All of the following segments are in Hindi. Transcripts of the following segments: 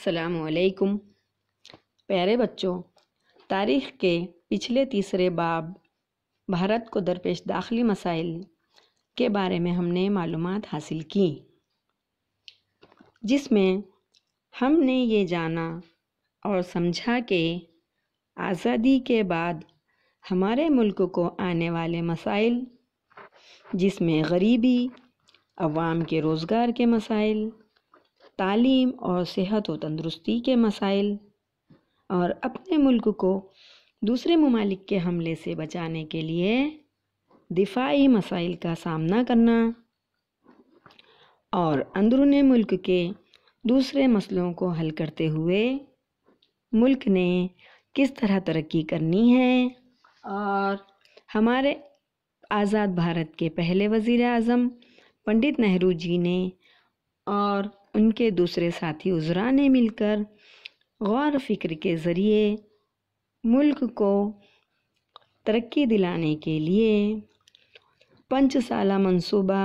असलकुम प्यारे बच्चों, तारीख़ के पिछले तीसरे बाब भारत को दरपेश दाखिली मसाइल के बारे में हमने मालूम हासिल की, जिसमें हमने ये जाना और समझा कि आज़ादी के बाद हमारे मुल्क को आने वाले मसाइल, जिसमें गरीबी, अवाम के रोज़गार के मसाइल तालीम और सेहत व तंदरुस्ती के मसाइल और अपने मुल्क को दूसरे ममालिक के हमले से बचाने के लिए दिफाई मसाइल का सामना करना और अंदरून मुल्क के दूसरे मसलों को हल करते हुए मुल्क ने किस तरह तरक्की करनी है और हमारे आज़ाद भारत के पहले वज़ी अज़म पंडित नेहरू जी ने और उनके दूसरे साथी उजरा ने मिलकर गौर फ़िक्र के ज़रिए मुल्क को तरक्की दिलाने के लिए पंच साल मनसूबा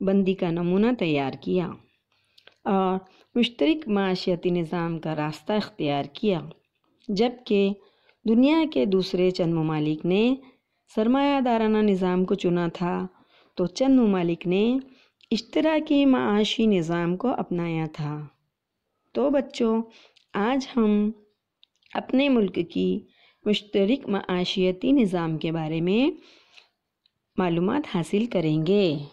बंदी का नमूना तैयार किया और मुश्तरक माशियाती निज़ाम का रास्ता इख्तियार किया, जबकि दुनिया के दूसरे चंद ममालिक ने सरमायादाराना निज़ाम को चुना था तो चंद ममालिक ने इश्तराकी माशी निज़ाम को अपनाया था। तो बच्चों, आज हम अपने मुल्क की मुश्तरक माशियती निज़ाम के बारे में मालूम हासिल करेंगे।